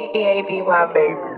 E A B Y baby.